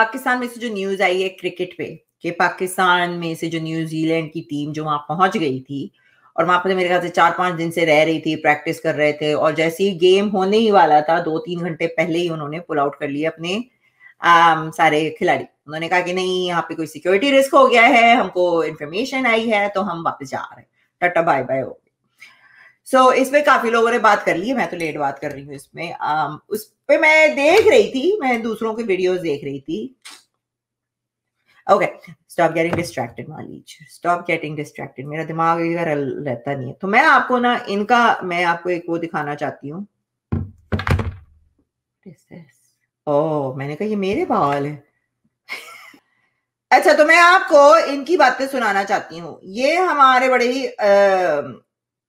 पाकिस्तान में से जो न्यूज़ आई है क्रिकेट पे कि पाकिस्तान में से जो न्यूजीलैंड की टीम जो वहाँ पहुँच गई थी और वहाँ पर मेरे ख्याल से चार पाँच दिन से रह रही थी प्रैक्टिस कर रहे थे और जैसे ही गेम होने ही वाला था दो तीन घंटे पहले ही उन्होंने पुल आउट कर लिया अपने आम, सारे खिलाड़ी। उन्होंने कहा कि नहीं यहाँ पे कोई सिक्योरिटी रिस्क हो गया है हमको इन्फॉर्मेशन आई है तो हम वापस जा रहे हैं। Tata bye bye so so, इस पे काफ़ी लोगों ने बात कर ली है मैं तो लेट बात कर रही हूँ इसमें। um, उस पे मैं देख रही थी मैं दूसरों के वीडियोस देख रही थी। ओके स्टॉप गेटिंग डिस्ट्रैक्टेड मालीज स्टॉप गेटिंग डिस्ट्रैक्टेड मेरा दिमाग इधर रहता नहीं है। तो मैं आपको ना इनका मैं आपको एक वो दिखाना चाहती हूँ। ओह मैंने कहा ये मेरे बाल है। अच्छा तो मैं आपको इनकी बातें सुनाना चाहती हूँ। ये हमारे बड़े ही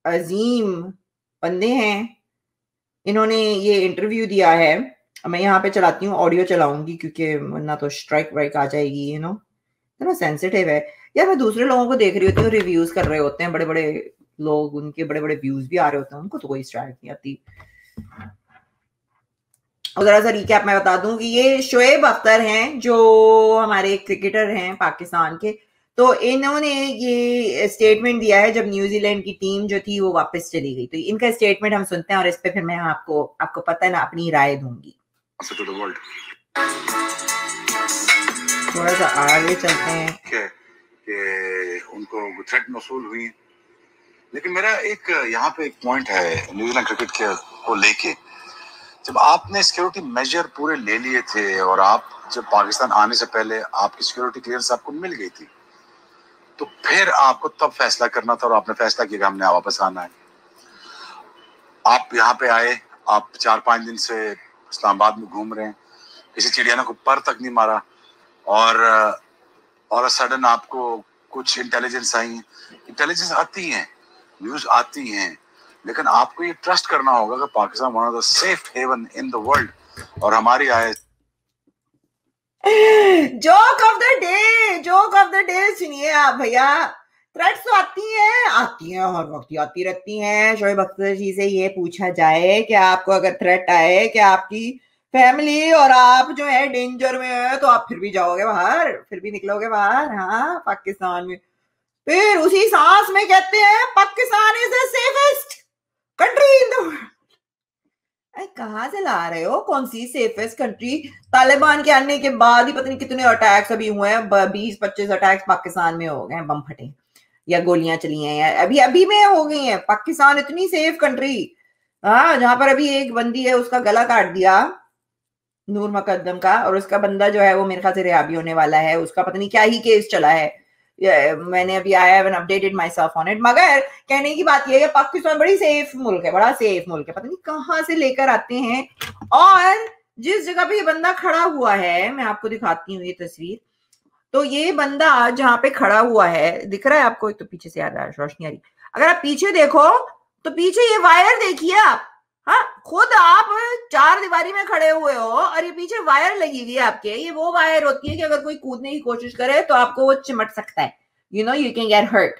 अजीम बंदे हैं। इन्होंने ये इंटरव्यू दिया है। मैं यहाँ पे चलाती हूँ ऑडियो चलाऊँगी क्योंकि वरना तो स्ट्राइक वाइक आ जाएगी यू नो इतना सेंसिटिव है। यार मैं दूसरे लोगों को देख रही होती हूँ रिव्यूज़ कर रहे होते हैं बड़े बड़े लोग, उनके बड़े बड़े व्यूज़ भी आ रहे होते हैं, उनको तो कोई स्ट्राइक नहीं आती। और जरा सा रिकैप मैं बता दूँ कि ये शोएब अख्तर हैं, जो हमारे क्रिकेटर हैं पाकिस्तान के। तो इन्होंने ये स्टेटमेंट दिया है जब न्यूजीलैंड की टीम जो थी वो वापस चली गई। तो इनका स्टेटमेंट हम सुनते हैं और इस पे फिर मैं आपको आपको पता है ना अपनी राय दूँगी। थोड़ा सा आगे चलते हैं। कि उनको थ्रेट मसूल हुई। लेकिन मेरा एक यहाँ पे एक पॉइंट है न्यूजीलैंड क्रिकेट के को लेके। जब आपने सिक्योरिटी मेजर पूरे ले लिए थे और आप जब पाकिस्तान आने से पहले आपकी सिक्योरिटी क्लियरेंस आपको मिल गई थी तो फिर आपको तब फैसला करना था और आपने फैसला किया हमने वापस आना है। आप यहाँ पे आए, आप चार पाँच दिन से इस्लामाबाद में घूम रहे हैं। किसी चिड़िया ने को पर तक नहीं मारा और और सडन आपको कुछ इंटेलिजेंस आई। इंटेलिजेंस आती है न्यूज़ आती हैं, लेकिन आपको ये ट्रस्ट करना होगा कि Pakistan one of the safe haven in the world और हमारी आय joke of the day joke of the day सुनिए आप भैया। थ्रेट्स तो आती हैं आती हैं, हर वक्त आती रहती हैं। शोएब अख्तर जी से ये पूछा जाए कि आपको अगर थ्रेट आए कि आपकी फैमिली और आप जो है डेंजर में है तो आप फिर भी जाओगे बाहर, फिर भी निकलोगे बाहर हाँ पाकिस्तान में। फिर उसी सांस में कहते हैं, Pakistan is the safest country in the world कहा से ला रहे हो? कौन सी सेफेस्ट कंट्री तालिबान के आने के बाद ही पता नहीं कितने अटैक्स अभी हुए हैं। बीस, पच्चीस अटैक्स पाकिस्तान में हो गए हैं, बम फटे। या गोलियाँ चली हैं, या अभी अभी में हो गई हैं। पाकिस्तान इतनी सेफ़ कंट्री हाँ जहाँ पर अभी एक बंदी है, उसका गला काट दिया, नूर मुकदम का, और उसका बंदा जो है, वो मेरे ख्याल से रिहाबी होने वाला है। उसका पता नहीं क्या ही केस चला है। मैंने अभी आया have updated myself on it मगर कहने की बात यह है पाकिस्तान बड़ी सेफ़ मुल्क है, बड़ा सेफ़ मुल्क है। पता नहीं कहाँ से लेकर आते हैं। और जिस जगह पे ये बंदा खड़ा हुआ है, मैं आपको दिखाती हूँ ये तस्वीर। तो ये बंदा जहाँ पे खड़ा हुआ है, दिख रहा है आपको? तो पीछे से आ रहा है, रोशनी आ रही। अगर आप पीछे देखो तो पीछे ये वायर देखिए आप। हाँ खुद आप चार दीवारी में खड़े हुए हो और ये पीछे वायर लगी हुई है आपके, ये वो वायर होती है कि अगर कोई कूदने की कोशिश करे तो आपको वो चिमट सकता है। You know you can get hurt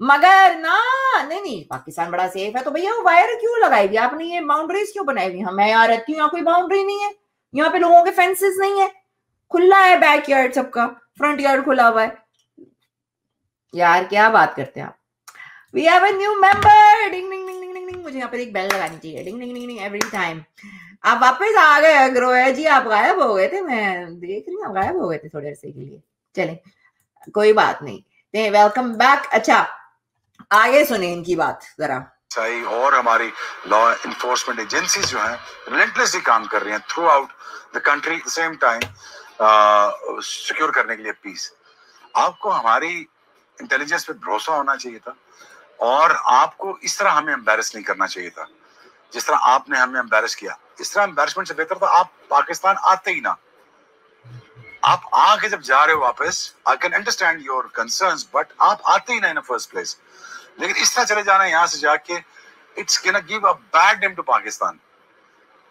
मगर ना, नहीं नहीं, पाकिस्तान बड़ा सेफ़ है तो भैया वो वायर क्यों लगाई हुई आपने ये बाउंड्रीज क्यों बनाई हुई मैं यहाँ रहती हूँ, यहाँ कोई बाउंड्री नहीं है। यहाँ पे लोगों के फेंसेस नहीं है। खुला है बैक यार्ड सबका फ्रंट यार्ड खुला हुआ है। यार, क्या बात करते हैं आप। We have a new member ding ding ding ding ding मुझे यहाँ पर एक बेल लगानी चाहिए। डिंग डिंग डिंग डिंग एवरी टाइम आप वापस आ गए ग्रोया जी, आप गायब हो गए थे। मैं देख रही हूँ, आप गायब हो गए थे थोड़े अरसे के लिए। चले, कोई बात नहीं। वेलकम बैक अच्छा आगे सुने इनकी बात, जरा। सही, और हमारी लॉ इन्फोर्समेंट एजेंसीज जो हैं रिलेंटलेसली काम कर रही हैं throughout the country same time secure करने के लिए पीस आपको हमारी इंटेलिजेंस पे भरोसा होना चाहिए था। और आपको इस तरह हमें एम्बेरस नहीं करना चाहिए था। जिस तरह आपने हमें एम्बेरस किया। इस तरह एम्बेरसमेंट से बेहतर था आप पाकिस्तान आते ही ना। आप आके जब जा रहे हो वापस I can understand your concerns but आप आते ही ना इन फ़र्स्ट प्लेस लेकिन इस तरह चले जाना यहाँ से जाके it's can give a bad name to Pakistan.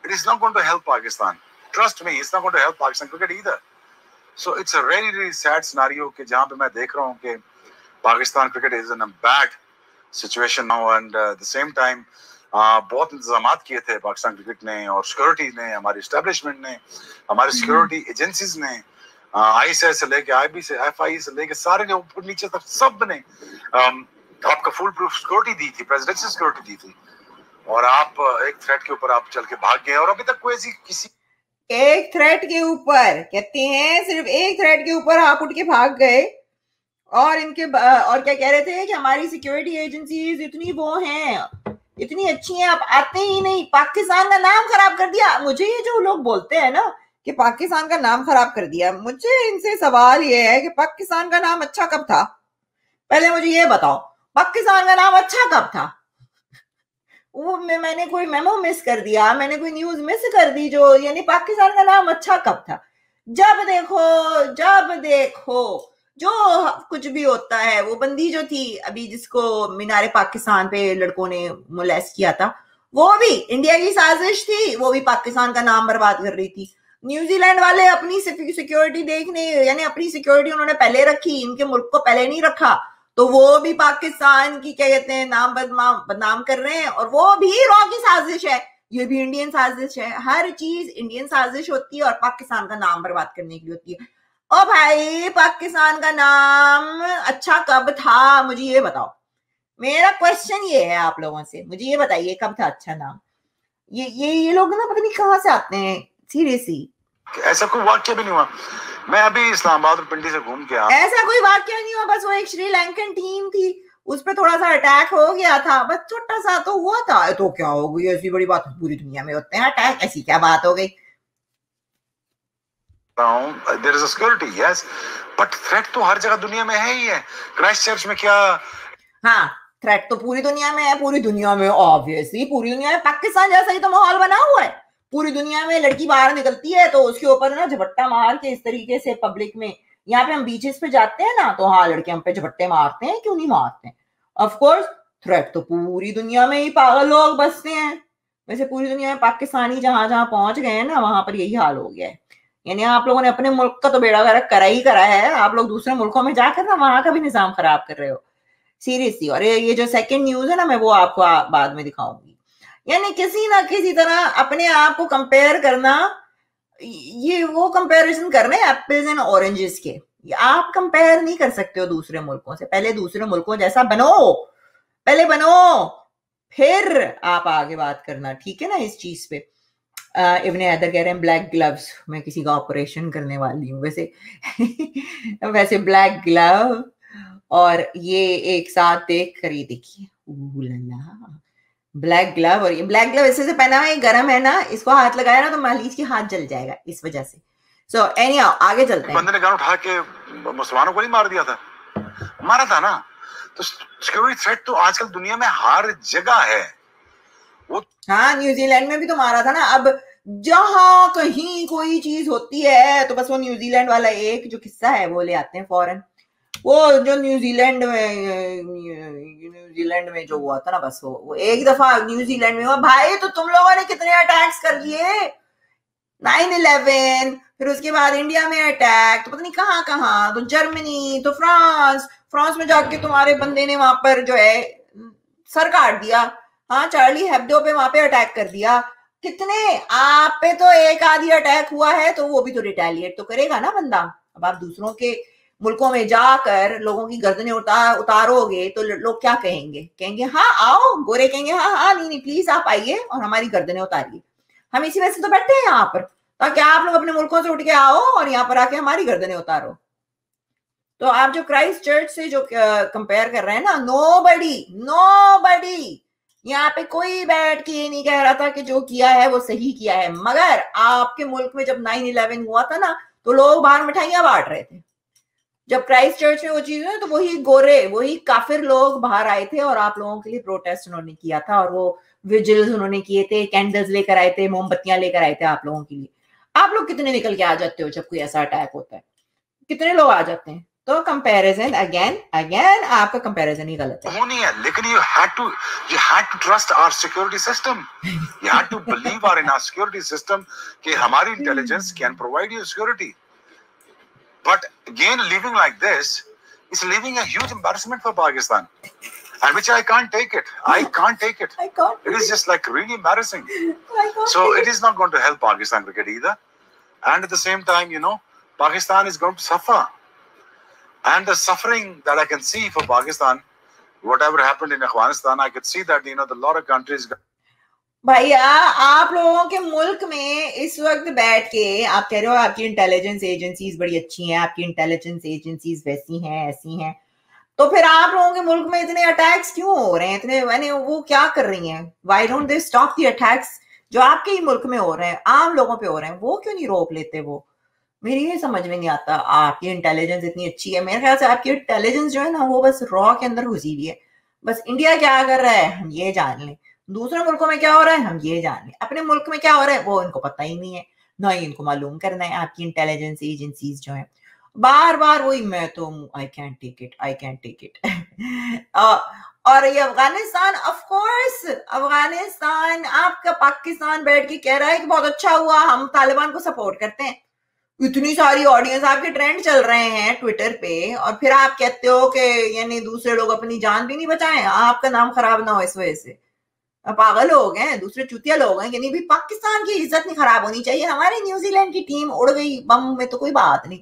It is not going to help Pakistan. Trust me it's not going to help Pakistan cricket either so it's a very very sad scenario कि जहाँ पे मैं देख रहा हूँ कि Pakistan cricket is in a bad situation now and the same time बहुत इंतज़ाम किए थे पाकिस्तान क्रिकेट ने और सिक्योरिटी ने हमारी स्टैब्लिशमेंट ने हमारी सिक्योरिटी एजेंसीज ने आई से से लेके आई बी से एफ़ आई से लेके सारे ने ऊपर नीचे तक सबने um, आपका फुल प्रूफ सिक्योरिटी दी थी प्रेसिडेंशियल सिक्योरिटी दी थी। और आप एक थ्रेट के ऊपर आप चल के भाग गए और अभी तक कोई ऐसी किसी एक थ्रेट के ऊपर कहते हैं सिर्फ़ एक थ्रेट के ऊपर आप उठ के भाग गए। और इनके और क्या कह रहे थे कि हमारी सिक्योरिटी एजेंसीज इतनी वो हैं, इतनी अच्छी हैं, आप आते ही नहीं। पाकिस्तान का नाम खराब कर दिया। मुझे ये जो लोग बोलते हैं ना कि पाकिस्तान का नाम खराब कर दिया, मुझे इनसे सवाल ये है कि पाकिस्तान का नाम अच्छा कब था? पहले मुझे ये बताओ, पाकिस्तान का नाम अच्छा कब था? वो मैं, मैंने कोई मेमो मिस कर दिया, मैंने कोई न्यूज़ मिस कर दी जो, यानी पाकिस्तान का नाम अच्छा कब था? जब देखो जब देखो जो कुछ भी होता है, वो बंदी जो थी अभी जिसको मीनारे पाकिस्तान पे लड़कों ने मुलेस किया था, वो भी इंडिया की साजिश थी, वो भी पाकिस्तान का नाम बर्बाद कर रही थी। न्यूजीलैंड वाले अपनी सिक्योरिटी देखने, यानी अपनी सिक्योरिटी उन्होंने पहले रखी, इनके मुल्क को पहले नहीं रखा तो वो भी पाकिस्तान की, क्या कहते हैं, नाम बदनाम बदनाम कर रहे हैं, और वो भी रॉ की साजिश है। ये भी इंडियन साजिश है। हर चीज़ इंडियन साजिश होती है और पाकिस्तान का नाम बर्बाद करने की होती है। ओ भाई पाकिस्तान का नाम अच्छा कब था मुझे ये बताओ। मेरा क्वेश्चन ये है आप लोगों से मुझे ये बताइए कब था अच्छा नाम। ये ये ये लोग ना पता नहीं कहाँ से आते हैं सीरियसली ऐसा कोई वाक्य भी नहीं हुआ। मैं अभी इस्लामाबाद और पिंडी से घूम के आया। ऐसा कोई वाक्य नहीं हुआ बस वो एक श्रीलंकन टीम थी उस पर थोड़ा सा अटैक हो गया था बस छोटा सा तो हुआ था। तो क्या हो गई ऐसी बड़ी बात पूरी दुनिया में होते हैं अटैक ऐसी क्या बात हो गई। There is security yes but threat तो हर जगह दुनिया में है ही है। क्राइस्ट चर्च में क्या हाँ थ्रेट तो पूरी दुनिया में है, पूरी दुनिया में ऑब्वियसली पूरी दुनिया में पाकिस्तान जैसा ही तो माहौल बना हुआ है। पूरी दुनिया में लड़की बाहर निकलती है तो उसके ऊपर ना झपट्टा मार के इस तरीके से पब्लिक में, यहाँ पे हम बीचेस पे जाते हैं ना तो हाँ लड़के हम पे झपट्टे मारते हैं, क्यों नहीं मारते हैं? ऑफकोर्स थ्रेट तो पूरी दुनिया में ही पागल लोग बसते हैं। वैसे पूरी दुनिया में पाकिस्तानी जहाँ जहाँ पहुँच गए हैं ना, वहाँ पर यही हाल हो गया है। यानी आप लोगों ने अपने मुल्क का तो बेड़ा गर्क करा ही करा है। आप लोग दूसरे मुल्कों में जाकर ना वहाँ का भी निज़ाम खराब कर रहे हो। सीरियसली और ये जो सेकंड न्यूज़ है ना, मैं वो आपको बाद में दिखाऊँगी। यानी किसी ना किसी तरह अपने आप को कंपेयर करना, ये वो कंपैरिजन कर रहे हैं एप्पल्स एंड ऑरेंजेस के। आप कंपेयर नहीं कर सकते हो दूसरे मुल्कों से। पहले दूसरे मुल्कों जैसा बनो। पहले बनो। फिर आप आगे बात करना, ठीक है ना, इस चीज़ पे। इवन हैदर कह रहे हैं ब्लैक ग्लव्स मैं किसी का ऑपरेशन करने वाली हूँ वैसे। वैसे ब्लैक ग्लव और ये एक साथ देख कर ये देखिए। ब्लैक ग्लव और ये ब्लैक ग्लव इससे से पहना है गर्म है ना इसको हाथ लगाया ना तो मालिश के हाथ जल जाएगा इस वजह से। सो so, एनी आगे चलते हैं। बंदे ने गन उठा के मुसलमानों को नहीं मार दिया था? मारा था ना? तो सिक्योरिटी थ्रेट तो आजकल दुनिया में हर जगह है। वो हाँ न्यूजीलैंड में भी तो मारा था ना। अब जहाँ कहीं कोई चीज़ होती है तो बस वो न्यूजीलैंड वाला एक जो किस्सा है, वो ले आते हैं फॉरन वो जो न्यूजीलैंड में न्यूजीलैंड में जो हुआ था ना, बस वो वो एक दफ़ा न्यूजीलैंड में हुआ। भाई तो तुम लोगों ने कितने अटैक्स कर लिए नाइन इलेवन फिर उसके बाद इंडिया में अटैक तो पता नहीं कहाँ कहाँ तो जर्मनी तो फ्रांस फ्रांस में जाके तुम्हारे बंदे ने वहाँ पर जो है, सर काट दिया। हाँ चार्ली हेब्डो पे वहाँ पे अटैक कर दिया। कितने? आप पे तो एक आधी अटैक हुआ है तो वो भी तो रिटेलिएट तो करेगा ना बंदा। अब आप दूसरों के मुल्कों में जाकर लोगों की गर्दनें उतार उतारोगे तो लोग क्या कहेंगे? कहेंगे हाँ आओ। गोरे कहेंगे हाँ हाँ नहीं नहीं प्लीज़ आप आइए और हमारी गर्दनें उतारिए। हम इसी वजह से तो बैठे हैं यहाँ पर, ताकि आप लोग अपने मुल्कों से उठ के आओ और यहाँ पर आके हमारी गर्दनें उतारो। तो आप जो क्राइस्ट चर्च से जो कंपेयर कर रहे हैं ना नो बडी नो बडी यहाँ पे कोई बैठ के ये नहीं कह रहा था कि जो किया है वो सही किया है, मगर आपके मुल्क में जब नाइन इलेवन हुआ था ना तो लोग बाहर मिठाइयाँ बांट रहे थे। जब क्राइस्ट चर्च में वो चीज़ हुई तो वही गोरे, वही काफिर लोग बाहर आए थे और आप लोगों के लिए प्रोटेस्ट उन्होंने किया था और वो विजिल्स उन्होंने किए थे कैंडल्स लेकर आए थे, मोमबत्तियाँ लेकर आए थे आप लोगों के लिए। आप लोग कितने निकल के आ जाते हो जब कोई ऐसा अटैक होता है? कितने लोग आ जाते हैं? तो कंपैरिजन अगेन अगेन आपका कंपैरिजन ही गलत है वो नहीं है लेकिन you had to you had to trust our security system you had to believe our in our security system कि हमारी intelligence can provide you security but again living like this is living a huge embarrassment for Pakistan and which I can't take it. I can't take it. I can't. It is just like really embarrassing. so it is not going to help Pakistan cricket either. And at the same time, you know, Pakistan is going to suffer. And the suffering that I can see for Pakistan, whatever happened in Afghanistan, I could see that, you know, the lot of countries. भैया आप लोगों के मुल्क में इस वक्त बैठ के आप कह रहे हो आपकी इंटेलिजेंस एजेंसीज बड़ी अच्छी हैं आपकी इंटेलिजेंस एजेंसीज वैसी हैं ऐसी हैं। तो फिर आप लोगों के मुल्क में इतने अटैक्स क्यों हो रहे हैं? इतने मैंने वो क्या कर रही हैं? Why don't they stop the attacks जो आपके ही मुल्क में हो रहे हैं आम लोगों पे हो रहे हैं? वो क्यों नहीं रोक लेते वो? मेरी ये समझ में नहीं आता, आपकी इंटेलिजेंस इतनी अच्छी है। मेरे ख्याल से आपकी इंटेलिजेंस जो है ना, वो बस रॉ के अंदर घुसी हुई है। बस इंडिया क्या कर रहा है? हम ये जान लें। दूसरे मुल्कों में क्या हो रहा है? हम ये जान लें। अपने मुल्क में क्या हो रहा है? वो इनको पता ही नहीं है। ना ही इनको मालूम करना है आपकी इंटेलिजेंस एजेंसीज जो है। बार बार वही मैं तो I can take it I can take it और ये अफ़गानिस्तान ऑफ़ कोर्स अफ़गानिस्तान, आपका पाकिस्तान बैठ के कह रहा है कि बहुत अच्छा हुआ, हम तालिबान को सपोर्ट करते हैं। इतनी सारी ऑडियंस आपके ट्रेंड चल रहे हैं ट्विटर पे, और फिर आप कहते हो कि यानी दूसरे लोग अपनी जान भी नहीं बचाएँ, आपका नाम खराब ना हो इस वजह से। पागल हो गए दूसरे चुतिया लोग हैं, यानी भी पाकिस्तान की इज़्ज़त नहीं खराब होनी चाहिए। हमारी न्यूजीलैंड की टीम उड़ गई, बम में तो कोई बात नहीं।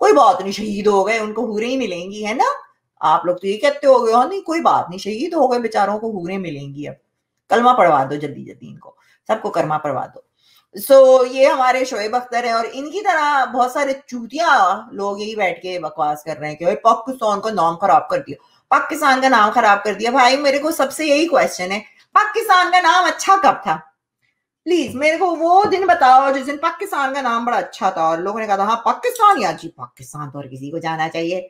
कोई बात नहीं, शहीद हो गए, उनको हुरे ही मिलेंगी, है ना? आप लोग तो ये कहते हो गए नहीं, कोई बात नहीं, शहीद हो गए बेचारों को हुरे मिलेंगी अब। कलमा पढ़वा दो जल्दी जल्दी इनको। सबको कर्मा पढ़वा दो। सो so, ये हमारे शोएब अख्तर हैं और इनकी तरह बहुत सारे चूतिया लोग यही बैठ के बकवास कर रहे हैं कि पाकिस्तान का नाम खराब कर दिया। पाकिस्तान का नाम खराब कर दिया। भाई मेरे को सबसे यही क्वेश्चन है पाकिस्तान का नाम अच्छा कब था? प्लीज़ मेरे को वो दिन बताओ जिस दिन पाकिस्तान का नाम बड़ा अच्छा था और लोगों ने कहा था हाँ पाकिस्तान या जी पाकिस्तान तो हर किसी को जाना चाहिए।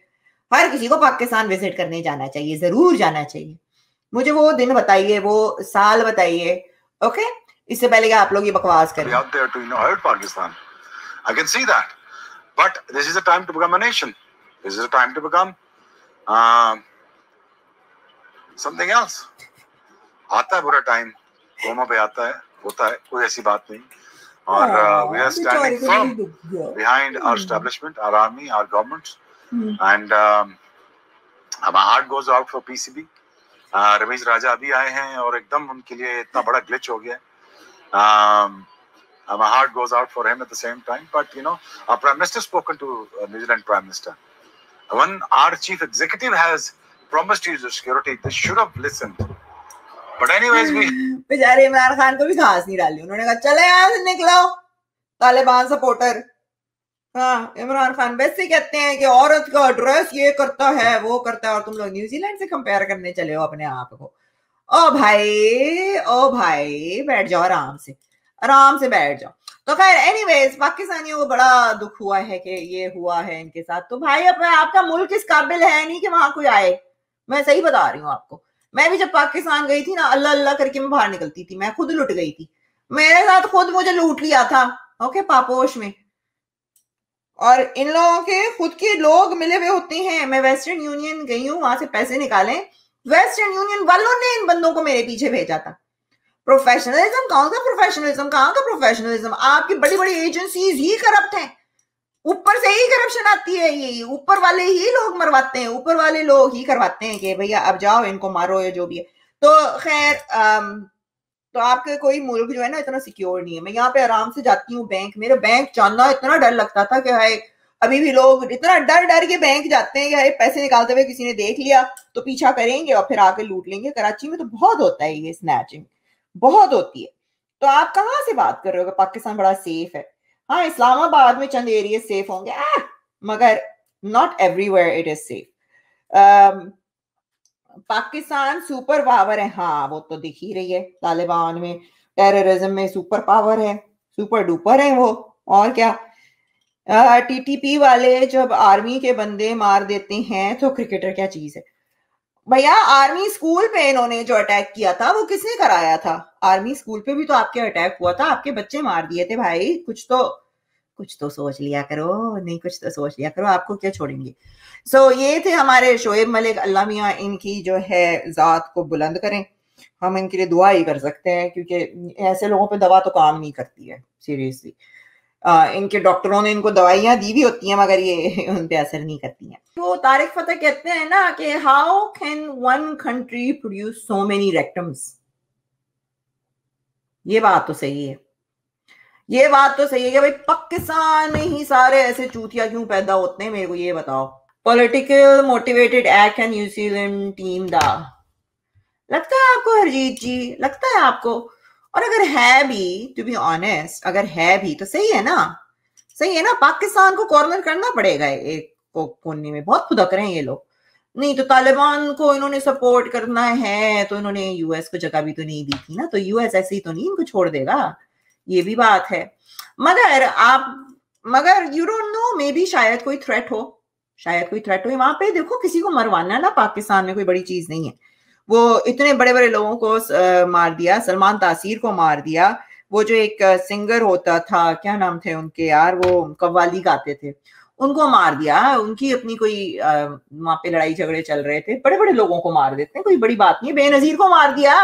हर किसी को पाकिस्तान विज़िट करने जाना चाहिए ज़रूर जाना चाहिए। मुझे वो दिन बताइए वो साल बताइए ओके इससे पहले आप लोग ये बकवास करें। Pakistan. I can see that. But this is a time to become a nation. This is a time to become uh, something आता है बुरा टाइम कोमा पे आता है होता है कोई ऐसी बात नहीं। और we are standing firm behind our establishment our army our government and my heart goes out for PCB Ramesh Raja अभी आए हैं और एकदम उनके लिए इतना बड़ा ग्लिच हो गया Um, my heart goes out for him at the same time. But you know, our prime minister spoken to uh, New Zealand prime minister. When our chief executive has promised you the security, they should have listened. But anyways, we बेचारे इमरान खान को भी घास नहीं डाली उन्होंने कहा चले यहाँ से निकलो तालिबान सपोर्टर हाँ इमरान खान वैसे कहते हैं कि औरत का ड्रेस ये करता है वो करता है और तुम लोग न्यूजीलैंड से कंपेयर करने चले हो अपने आप को ओ भाई ओ भाई, बैठ जाओ आराम से आराम से बैठ जाओ। तो खैर एनीवेज पाकिस्तानियों को बड़ा दुख हुआ है कि ये हुआ है इनके साथ। तो भाई, अब आपका मुल्क इस काबिल है नहीं कि वहाँ कोई आए। मैं सही बता रही हूँ आपको। मैं भी जब पाकिस्तान गई थी ना, अल्लाह अल्लाह करके मैं बाहर निकलती थी, मैं खुद लुट गई थी। मेरे साथ खुद मुझे लूट लिया था, ओके, पापोश में। और इन लोगों के, खुद के लोग मिले हुए होते हैं। मैं वेस्टर्न यूनियन गई हूँ, वहाँ से पैसे निकाले। वेस्टर्न यूनियन वालों ने इन बंदों को मेरे पीछे भेजा था। प्रोफेशनलिज्म, कौन सा प्रोफेशनलिज्म, कहाँ का प्रोफेशनलिज्म? आपकी बड़ी बड़ी एजेंसीज ही करप्ट हैं। ऊपर से ही करप्शन आती है ये ऊपर वाले ही लोग मरवाते हैं, ऊपर वाले लोग ही करवाते हैं कि भैया अब जाओ, इनको मारो या जो भी है। तो खैर तो आपके कोई मुल्क जो है ना इतना सिक्योर नहीं है। मैं यहाँ पे आराम से जाती हूँ बैंक मेरे बैंक जानना इतना डर लगता था कि भाई अभी भी लोग इतना डर डर के बैंक जाते हैं कि अरे पैसे निकालते हुए किसी ने देख लिया तो पीछा करेंगे और फिर आके लूट लेंगे। कराची में तो बहुत होता है ये स्नैचिंग बहुत होती है। तो आप कहाँ से बात कर रहे हो पाकिस्तान बड़ा सेफ़ है? हाँ इस्लामाबाद में चंद एरिया सेफ़ होंगे। आ, मगर not everywhere it is safe Pakistan super power है। हाँ वो तो दिख ही रही है। तालिबान में टेररिज्म में सुपर पावर है। सुपर डुपर है वो। और क्या? टीटीपी वाले जब आर्मी के बंदे मार देते हैं तो क्रिकेटर क्या चीज़ है? भैया आर्मी स्कूल पे इन्होंने जो अटैक किया था वो किसने कराया था? आर्मी स्कूल पे भी तो आपके अटैक हुआ था आपके बच्चे मार दिए थे भाई। कुछ तो कुछ तो सोच लिया करो नहीं कुछ तो सोच लिया करो आपको क्या छोड़ेंगे? सो so, ये थे हमारे शोएब मलिक अल्लाह मियाँ इनकी जो है जात को बुलंद करें। हम इनके लिए दुआ ही कर सकते हैं क्योंकि ऐसे लोगों पे दवा तो काम नहीं करती है सीरियसली इनके डॉक्टरों ने इनको दवाइयाँ दी भी होती हैं, मगर ये उन पे असर नहीं करती हैं। तो तारिक फतेह कहते हैं ना कि how can one country produce so many rectums ये बात तो सही है। ये बात तो सही है कि भाई पाकिस्तान में ही सारे ऐसे चूतिया क्यों पैदा होते हैं, मेरे को ये बताओ। Political motivated act and New Zealand team दा। लगता है आपको हरजीत जी? लगता है आपको? और अगर है भी टू बी ऑनेस्ट अगर है भी तो सही है ना? सही है ना? पाकिस्तान को कॉर्नर करना पड़ेगा एक कोने में। बहुत खुदा करें ये लोग। नहीं तो तालिबान को इन्होंने सपोर्ट करना है तो इन्होंने यूएस को जगह भी तो नहीं दी थी ना? तो यूएस ऐसे ही तो नहीं इनको छोड़ देगा? ये भी बात है। मगर आप, मगर you don't know may be शायद कोई थ्रेट हो। शायद कोई थ्रेट हो। वहाँ पे देखो, किसी को मरवाना ना पाकिस्तान में कोई बड़ी चीज़ नहीं है। वो इतने बड़े बड़े लोगों को मार दिया, सलमान तासीर को मार दिया। वो जो एक सिंगर होता था, क्या नाम थे उनके यार, वो कव्वाली गाते थे, उनको मार दिया। उनकी अपनी कोई वहाँ पे लड़ाई झगड़े चल रहे थे बड़े बड़े लोगों को मार देते हैं, कोई बड़ी बात नहीं बेनजीर को मार दिया।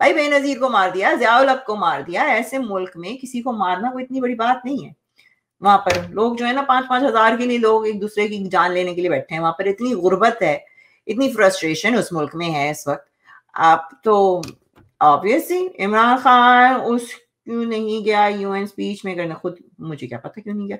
भाई बेनजीर को मार दिया, जयाउल को मार दिया। ऐसे मुल्क में किसी को मारना कोई इतनी बड़ी बात नहीं है। वहाँ पर लोग जो है ना पाँच पाँच हज़ार के लिए लोग एक दूसरे की जान लेने के लिए बैठे हैं। वहाँ पर इतनी गुर्बत है इतनी फ्रस्ट्रेशन उस मुल्क में है इस वक्त। आप तो ऑब्वियसली इमरान खान उस क्यों नहीं गया? यूएन स्पीच में करना, खुद मुझे क्या पता क्यों नहीं गया?